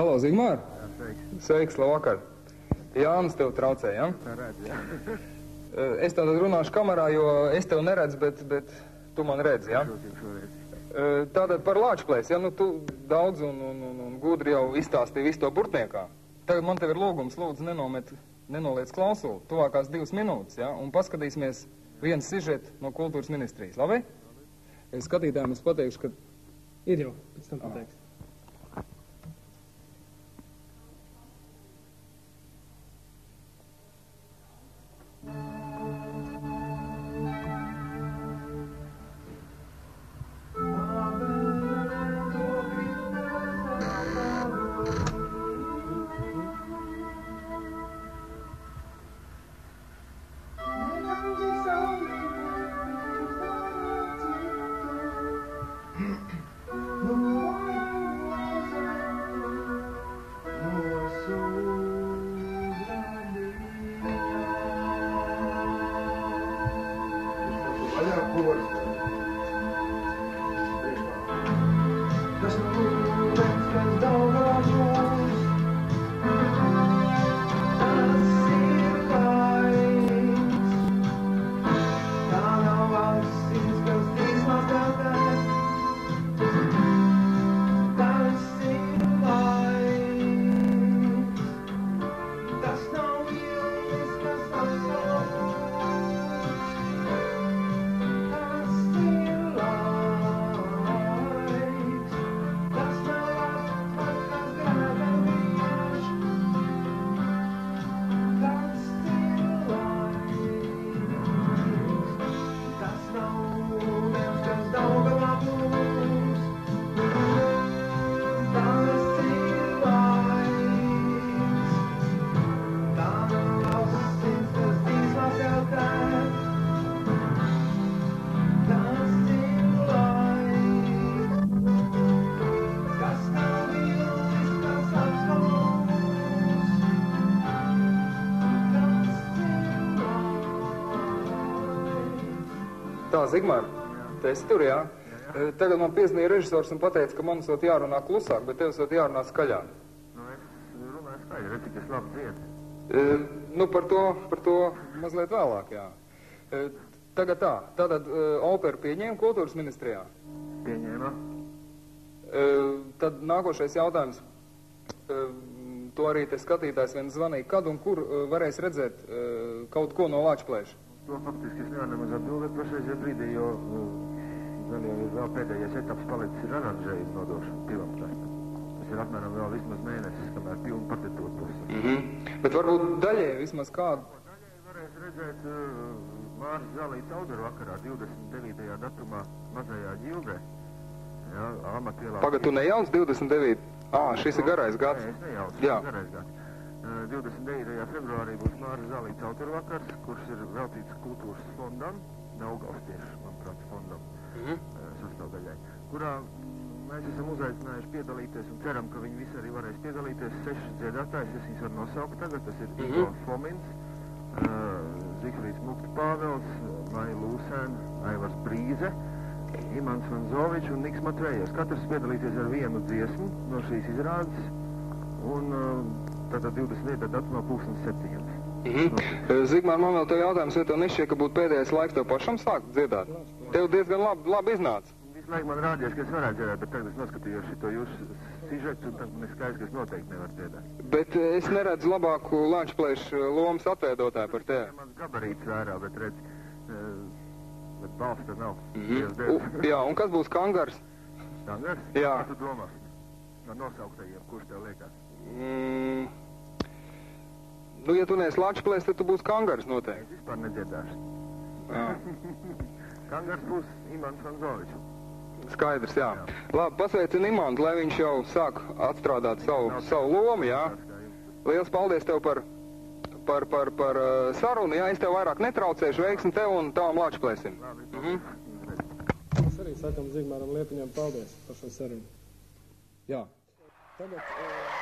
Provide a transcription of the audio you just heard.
Halo, Zigmār! Sveiks. Sveiks, labvakar! Jānis tev traucē, ja? Tā redz, jā. Eh, Es tātad runāšu kamerā, jo es tev neredzu, bet, bet tu man redzi, ja? Eh, Tātad par lāčplēs, ja? Nu, tu daudz un, un, un, un gudri jau izstāstīji visu to burtniekā. Tagad man tev ir lūgums, lūdzu, nenomet, nenoliec klausulu, tuvākās divas minūtes, ja? Un paskatīsimies viens sižet no kultūras ministrijas, labi? Es skatītājiem es pateikšu, ka Ir jau, pēc tam pateiks. Lord. Tā, Zigmār, tu esi tur, jā? Eh, Tagad man piezīmēja režisors un pateica, ka man esot jārunā klusāk, bet tev esot jārunā skaļāk. Nu, es runāju redz, cik es labi dziedu. Eh, Nu, par to, par to mazliet vēlāk, jā. Eh, Tagad tā, tātad eh, opera pieņēma kultūras ministrijā. Pieņēma. Tad nākošais jautājums. To arī te skatītājs viens zvanīja. Kad un kur varēs redzēt kaut ko no Lāčplēša? To faktiski es nevaru nemaz atbildēt pašreizajā brīdī, jo uh, gan jau ir vēl pēdējais etaps palicis ir aranžējas nodošana pilotā. Tas ir apmēram vēl vismaz mēnesis, kamēr pilnu partitūru būs. Mm -hmm. Bet varbūt daļai vismaz kādu. Daļai varēs redzēt uh, Mārs Zalīts Audaru vakarā 29. datumā mazajā ģildē. Amatielā. Pagad, tu nejauc 29. Ā, šis ir garais gads. Nē, es nejaucu. Jā. Garais gads. Uh, 29. februārī būs Māra Zalīts autoru vakars, kurš ir veltīts kultūras fondam, Daugavs tieši, manuprāt, fondam Mhm. uh, sastāvdaļai, kurā mm, mēs esam uzaicinājuši piedalīties un ceram, ka viņi visi arī varēs piedalīties. Sešas dziedātājs, es viņus varu nosaukt tagad, tas ir Mhm. Igo Fomins, uh, Zifrīds Mukta Pāvels, uh, Maija Lūsēna, Aivars Brīze, Imants Vanzovičs un Niks Matvējos. Katrs piedalīsies ar vienu dziesmu no šīs izrādes, un uh, tātad 29. datumā pūkstens septiņos. Mhm. Eh, Zigmār, man vēl tev jautājums, vai tev nešķiet, ka būtu pēdējais laiks tev pašam sākt dziedāt? Tev diezgan labi, labi iznāca. Visu laiku man rādījās, ka es varētu dziedāt, bet tagad es noskatījos šito jūsu sižetu, un tad man ir skaidrs, ka es noteikti nevaru dziedāt. Bet es neredzu labāku lāčplēšu lomas atveidotāju par tevi. Mans gabarīts vērā, bet redz, bet balss tad nav. Mhm. Dievs U, jā, un kas būs kangars? Tangars? Jā. Kā tu domā? No nosauktajiem, kurš tev liekas? Mm. Nu, ja tu neesi lāčplēs, tad tu būsi kangars noteikti. Es vispār nedziedāšu. Jā. Kangars būs Imants Vanzovičs. Skaidrs, jā. Labi, pasveicini Imantu, lai viņš jau sāk atstrādāt savu, savu lomu, jā. Liels paldies tev par, par, par, par uh, sarunu, jā. Es tev vairāk netraucēšu, veiksmi tev un tavam lāčplēsim. Mhm. Mēs arī sakam Zigmāram Liepiņam paldies par šo sarunu. Jā. Tagad, uh,